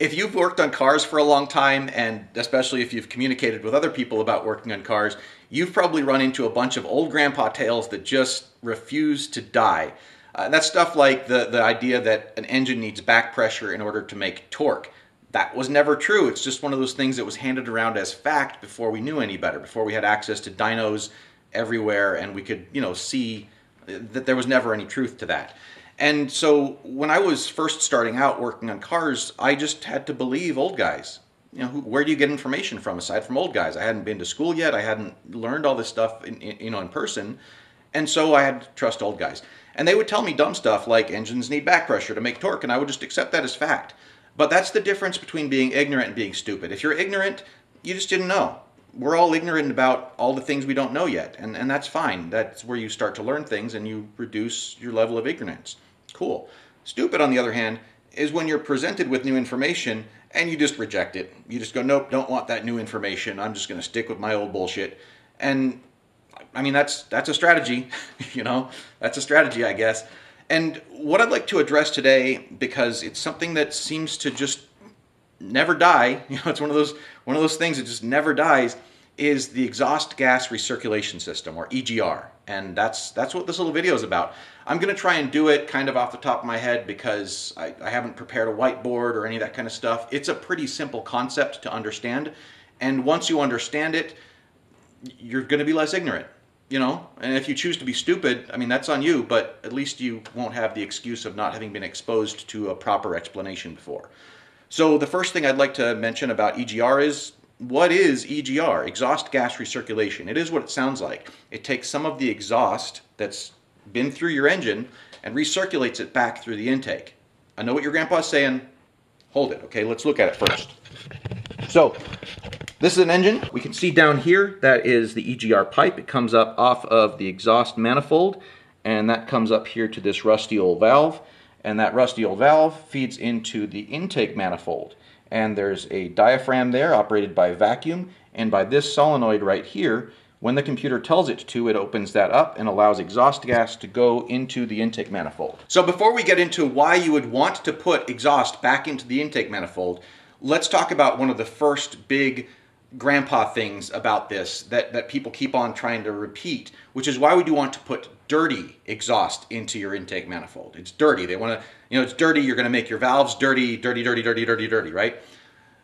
if you've worked on cars for a long time, and especially if you've communicated with other people about working on cars, you've probably run into a bunch of old grandpa tales that just refuse to die. Uh, that's stuff like the, the idea that an engine needs back pressure in order to make torque. That was never true. It's just one of those things that was handed around as fact before we knew any better, before we had access to dynos everywhere and we could, you know, see that there was never any truth to that. And so when I was first starting out working on cars, I just had to believe old guys. You know, where do you get information from aside from old guys? I hadn't been to school yet. I hadn't learned all this stuff, in, in, you know, in person, and so I had to trust old guys. And they would tell me dumb stuff like engines need back pressure to make torque, and I would just accept that as fact. But that's the difference between being ignorant and being stupid. If you're ignorant, you just didn't know. We're all ignorant about all the things we don't know yet, and, and that's fine. That's where you start to learn things and you reduce your level of ignorance. Cool. Stupid, on the other hand, is when you're presented with new information and you just reject it. You just go, nope, don't want that new information. I'm just going to stick with my old bullshit. And I mean, that's that's a strategy, you know. That's a strategy, I guess. And what I'd like to address today, because it's something that seems to just never die. You know, it's one of those one of those things that just never dies. Is the exhaust gas recirculation system, or EGR, and that's that's what this little video is about. I'm going to try and do it kind of off the top of my head because I, I haven't prepared a whiteboard or any of that kind of stuff. It's a pretty simple concept to understand, and once you understand it, you're going to be less ignorant you know and if you choose to be stupid i mean that's on you but at least you won't have the excuse of not having been exposed to a proper explanation before so the first thing i'd like to mention about egr is what is egr exhaust gas recirculation it is what it sounds like it takes some of the exhaust that's been through your engine and recirculates it back through the intake i know what your grandpa's saying hold it okay let's look at it first so this is an engine. We can see down here, that is the EGR pipe. It comes up off of the exhaust manifold, and that comes up here to this rusty old valve. And that rusty old valve feeds into the intake manifold. And there's a diaphragm there operated by vacuum, and by this solenoid right here, when the computer tells it to, it opens that up and allows exhaust gas to go into the intake manifold. So before we get into why you would want to put exhaust back into the intake manifold, let's talk about one of the first big grandpa things about this that, that people keep on trying to repeat, which is why we do want to put dirty exhaust into your intake manifold? It's dirty. They want to, you know, it's dirty. You're going to make your valves dirty, dirty, dirty, dirty, dirty, dirty, right?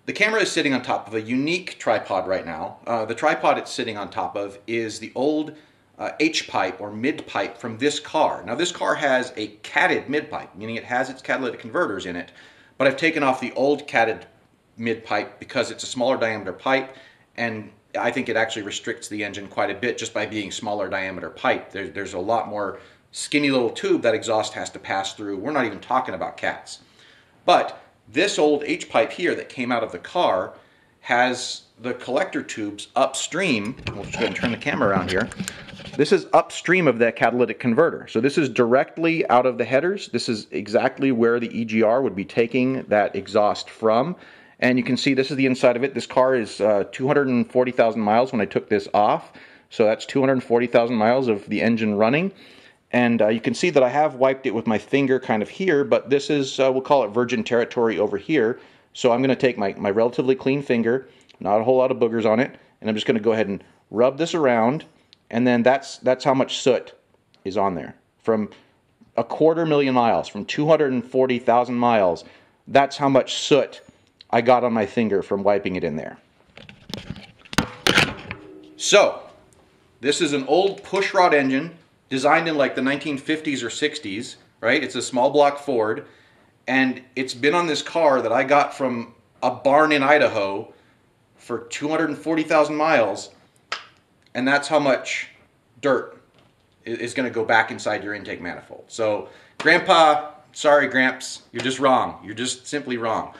The camera is sitting on top of a unique tripod right now. Uh, the tripod it's sitting on top of is the old uh, H-pipe or mid-pipe from this car. Now this car has a catted mid-pipe, meaning it has its catalytic converters in it, but I've taken off the old catted mid pipe because it's a smaller diameter pipe and I think it actually restricts the engine quite a bit just by being smaller diameter pipe. There, there's a lot more skinny little tube that exhaust has to pass through. We're not even talking about cats. But this old H-pipe here that came out of the car has the collector tubes upstream. We'll just go ahead and turn the camera around here. This is upstream of that catalytic converter. So this is directly out of the headers. This is exactly where the EGR would be taking that exhaust from. And you can see this is the inside of it. This car is uh, 240,000 miles when I took this off. So that's 240,000 miles of the engine running. And uh, you can see that I have wiped it with my finger kind of here, but this is, uh, we'll call it virgin territory over here. So I'm going to take my, my relatively clean finger, not a whole lot of boogers on it, and I'm just going to go ahead and rub this around, and then that's, that's how much soot is on there. From a quarter million miles, from 240,000 miles, that's how much soot I got on my finger from wiping it in there. So, this is an old pushrod engine designed in like the 1950s or 60s, right? It's a small block Ford, and it's been on this car that I got from a barn in Idaho for 240,000 miles, and that's how much dirt is going to go back inside your intake manifold. So, Grandpa, sorry, Gramps, you're just wrong. You're just simply wrong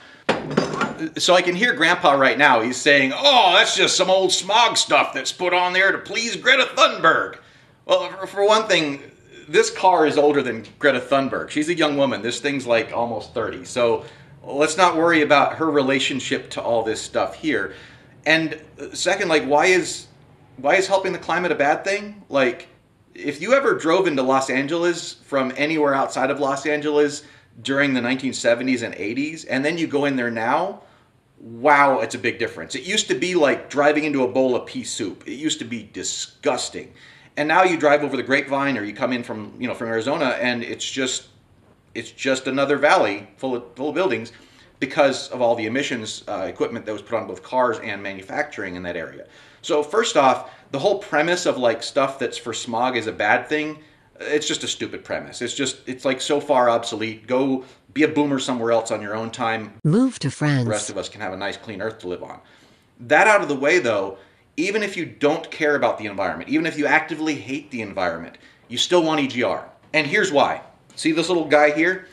so I can hear Grandpa right now. He's saying, "Oh, that's just some old smog stuff that's put on there to please Greta Thunberg." Well, for one thing, this car is older than Greta Thunberg. She's a young woman. This thing's like almost 30. So let's not worry about her relationship to all this stuff here. And uh, second, like, why is why is helping the climate a bad thing? Like, if you ever drove into Los Angeles from anywhere outside of Los Angeles, during the 1970s and 80s, and then you go in there now, wow, it's a big difference. It used to be like driving into a bowl of pea soup. It used to be disgusting. And now you drive over the grapevine or you come in from, you know, from Arizona and it's just it's just another valley full of full of buildings because of all the emissions uh, equipment that was put on both cars and manufacturing in that area. So first off, the whole premise of like stuff that's for smog is a bad thing it's just a stupid premise. It's just it's like so far obsolete. Go be a boomer somewhere else on your own time. Move to France. The rest of us can have a nice clean earth to live on. That out of the way though, even if you don't care about the environment, even if you actively hate the environment, you still want EGR. And here's why. See this little guy here?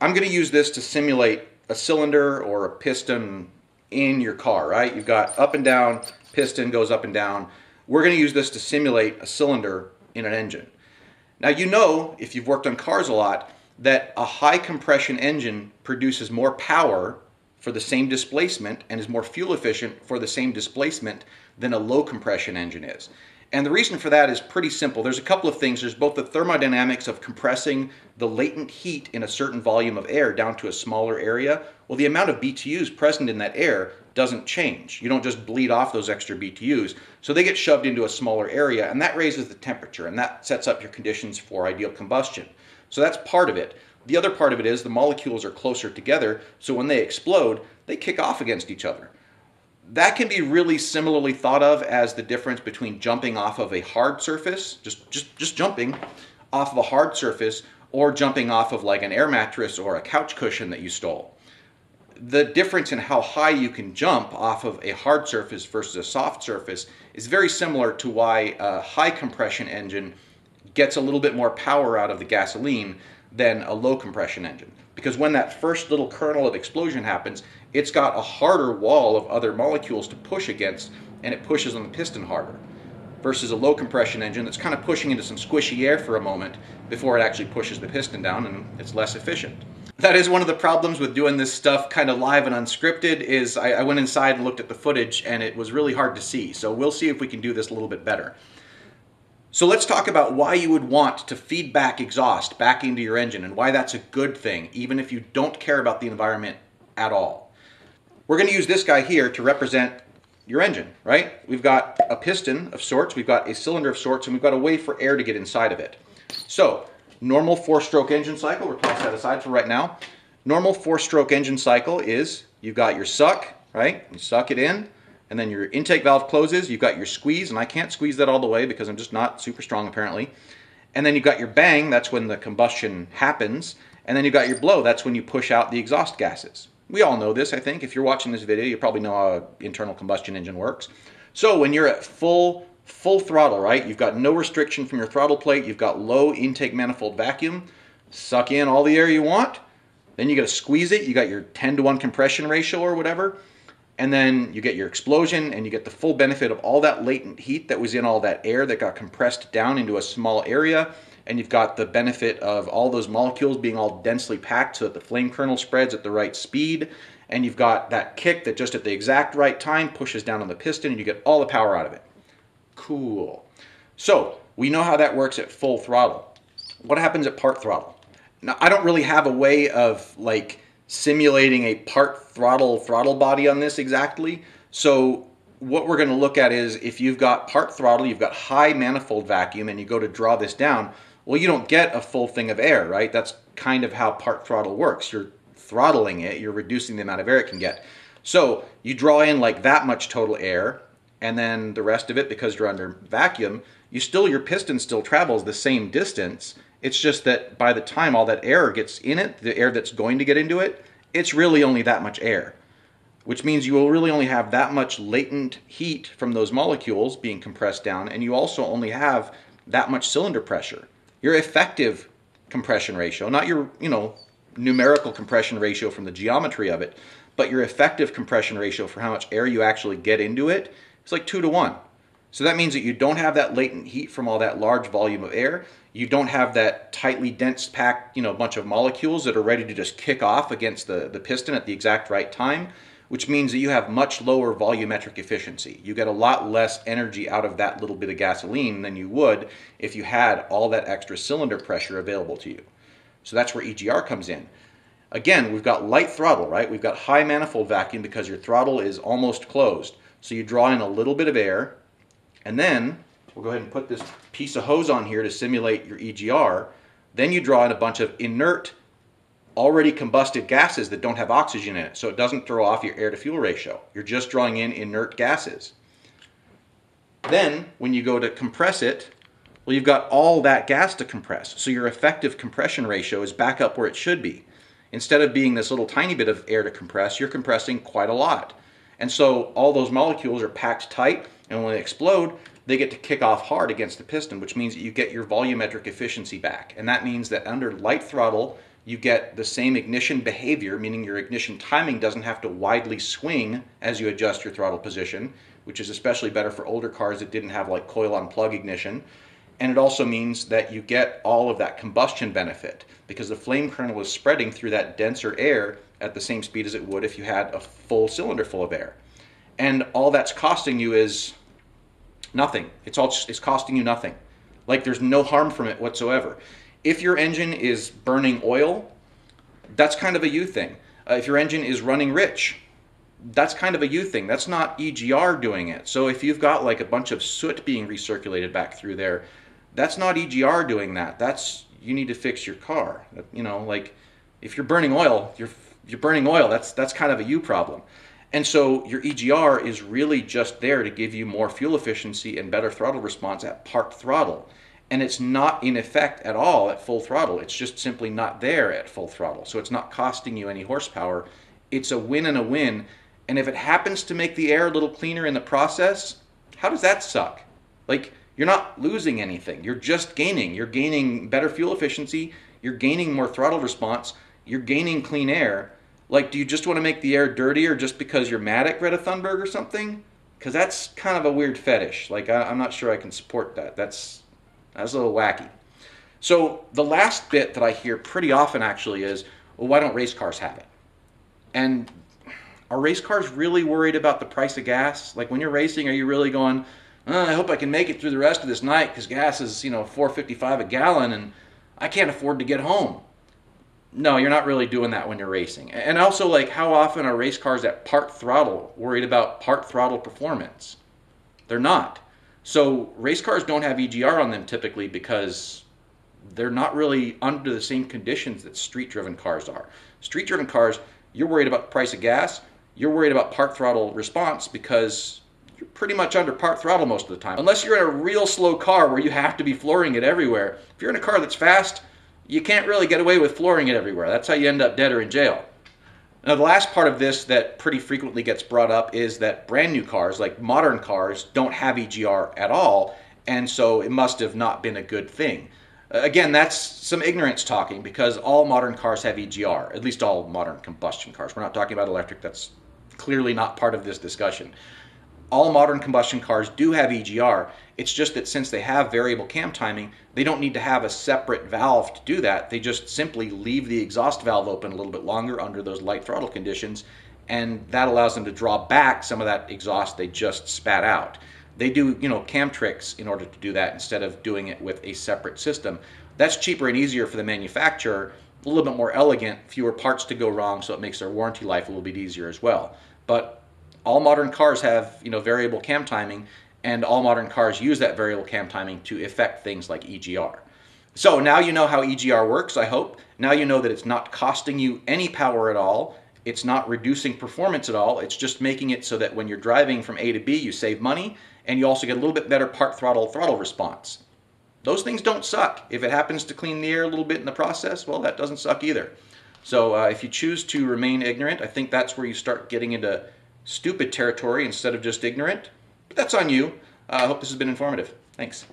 I'm going to use this to simulate a cylinder or a piston in your car, right? You've got up and down, piston goes up and down. We're going to use this to simulate a cylinder in an engine. Now, you know, if you've worked on cars a lot, that a high compression engine produces more power for the same displacement and is more fuel efficient for the same displacement than a low compression engine is. And the reason for that is pretty simple. There's a couple of things. There's both the thermodynamics of compressing the latent heat in a certain volume of air down to a smaller area. Well, the amount of BTUs present in that air doesn't change. You don't just bleed off those extra BTUs. So they get shoved into a smaller area, and that raises the temperature, and that sets up your conditions for ideal combustion. So that's part of it. The other part of it is the molecules are closer together, so when they explode, they kick off against each other that can be really similarly thought of as the difference between jumping off of a hard surface, just, just, just jumping off of a hard surface, or jumping off of like an air mattress or a couch cushion that you stole. The difference in how high you can jump off of a hard surface versus a soft surface is very similar to why a high compression engine gets a little bit more power out of the gasoline than a low compression engine. Because when that first little kernel of explosion happens, it's got a harder wall of other molecules to push against, and it pushes on the piston harder. Versus a low compression engine that's kind of pushing into some squishy air for a moment before it actually pushes the piston down, and it's less efficient. That is one of the problems with doing this stuff kind of live and unscripted is I, I went inside and looked at the footage and it was really hard to see. So we'll see if we can do this a little bit better. So let's talk about why you would want to feed back exhaust back into your engine and why that's a good thing, even if you don't care about the environment at all. We're going to use this guy here to represent your engine, right? We've got a piston of sorts, we've got a cylinder of sorts, and we've got a way for air to get inside of it. So, normal four-stroke engine cycle, we're toss that aside for right now. Normal four-stroke engine cycle is you've got your suck, right? You suck it in, and then your intake valve closes, you've got your squeeze, and I can't squeeze that all the way because I'm just not super strong apparently. And then you've got your bang, that's when the combustion happens, and then you've got your blow, that's when you push out the exhaust gases. We all know this, I think. If you're watching this video, you probably know how an internal combustion engine works. So when you're at full full throttle, right? You've got no restriction from your throttle plate. You've got low intake manifold vacuum. Suck in all the air you want. Then you got to squeeze it. You got your 10 to 1 compression ratio or whatever. And then you get your explosion and you get the full benefit of all that latent heat that was in all that air that got compressed down into a small area and you've got the benefit of all those molecules being all densely packed so that the flame kernel spreads at the right speed and you've got that kick that just at the exact right time pushes down on the piston and you get all the power out of it. Cool. So we know how that works at full throttle. What happens at part throttle? Now I don't really have a way of like simulating a part throttle throttle body on this exactly. So what we're going to look at is if you've got part throttle, you've got high manifold vacuum and you go to draw this down, well, you don't get a full thing of air, right? That's kind of how part throttle works. You're throttling it, you're reducing the amount of air it can get. So you draw in like that much total air, and then the rest of it, because you're under vacuum, you still, your piston still travels the same distance. It's just that by the time all that air gets in it, the air that's going to get into it, it's really only that much air, which means you will really only have that much latent heat from those molecules being compressed down, and you also only have that much cylinder pressure your effective compression ratio, not your, you know, numerical compression ratio from the geometry of it, but your effective compression ratio for how much air you actually get into it is like two to one. So that means that you don't have that latent heat from all that large volume of air. You don't have that tightly dense packed, you know, bunch of molecules that are ready to just kick off against the, the piston at the exact right time which means that you have much lower volumetric efficiency. You get a lot less energy out of that little bit of gasoline than you would if you had all that extra cylinder pressure available to you. So that's where EGR comes in. Again, we've got light throttle, right? We've got high manifold vacuum because your throttle is almost closed. So you draw in a little bit of air, and then we'll go ahead and put this piece of hose on here to simulate your EGR. Then you draw in a bunch of inert, already combusted gases that don't have oxygen in it, so it doesn't throw off your air to fuel ratio. You're just drawing in inert gases. Then, when you go to compress it, well, you've got all that gas to compress, so your effective compression ratio is back up where it should be. Instead of being this little tiny bit of air to compress, you're compressing quite a lot. And so all those molecules are packed tight, and when they explode, they get to kick off hard against the piston, which means that you get your volumetric efficiency back. And that means that under light throttle, you get the same ignition behavior, meaning your ignition timing doesn't have to widely swing as you adjust your throttle position, which is especially better for older cars that didn't have like coil on plug ignition. And it also means that you get all of that combustion benefit because the flame kernel is spreading through that denser air at the same speed as it would if you had a full cylinder full of air. And all that's costing you is nothing. It's all it's costing you nothing. Like there's no harm from it whatsoever. If your engine is burning oil, that's kind of a you thing. Uh, if your engine is running rich, that's kind of a you thing. That's not EGR doing it. So if you've got like a bunch of soot being recirculated back through there, that's not EGR doing that. That's you need to fix your car. You know, like if you're burning oil, you're you're burning oil. That's that's kind of a you problem. And so your EGR is really just there to give you more fuel efficiency and better throttle response at part throttle. And it's not in effect at all at full throttle. It's just simply not there at full throttle. So it's not costing you any horsepower. It's a win and a win. And if it happens to make the air a little cleaner in the process, how does that suck? Like you're not losing anything. You're just gaining. You're gaining better fuel efficiency. You're gaining more throttle response. You're gaining clean air. Like, do you just want to make the air dirtier just because you're mad at Greta Thunberg or something? Because that's kind of a weird fetish. Like, I, am not sure I can support that. That's that's a little wacky. So the last bit that I hear pretty often actually is, well, why don't race cars have it? And are race cars really worried about the price of gas? Like when you're racing, are you really going, oh, I hope I can make it through the rest of this night because gas is, you know, 4.55 a gallon and I can't afford to get home. No, you're not really doing that when you're racing. And also, like, how often are race cars at part throttle worried about part throttle performance? They're not. So, race cars don't have EGR on them typically because they're not really under the same conditions that street driven cars are. Street driven cars, you're worried about the price of gas, you're worried about part throttle response because you're pretty much under part throttle most of the time. Unless you're in a real slow car where you have to be flooring it everywhere. If you're in a car that's fast, you can't really get away with flooring it everywhere. That's how you end up dead or in jail. Now, the last part of this that pretty frequently gets brought up is that brand new cars, like modern cars, don't have EGR at all, and so it must have not been a good thing. Uh, again, that's some ignorance talking because all modern cars have EGR, at least all modern combustion cars. We're not talking about electric, that's clearly not part of this discussion all modern combustion cars do have EGR. It's just that since they have variable cam timing, they don't need to have a separate valve to do that. They just simply leave the exhaust valve open a little bit longer under those light throttle conditions, and that allows them to draw back some of that exhaust they just spat out. They do, you know, cam tricks in order to do that instead of doing it with a separate system. That's cheaper and easier for the manufacturer, a little bit more elegant, fewer parts to go wrong, so it makes their warranty life a little bit easier as well. But all modern cars have you know variable cam timing, and all modern cars use that variable cam timing to affect things like EGR. So now you know how EGR works, I hope. Now you know that it's not costing you any power at all. It's not reducing performance at all. It's just making it so that when you're driving from A to B, you save money and you also get a little bit better part throttle throttle response. Those things don't suck. If it happens to clean the air a little bit in the process, well, that doesn't suck either. So uh, if you choose to remain ignorant, I think that's where you start getting into stupid territory instead of just ignorant. But that's on you. Uh, I hope this has been informative. Thanks.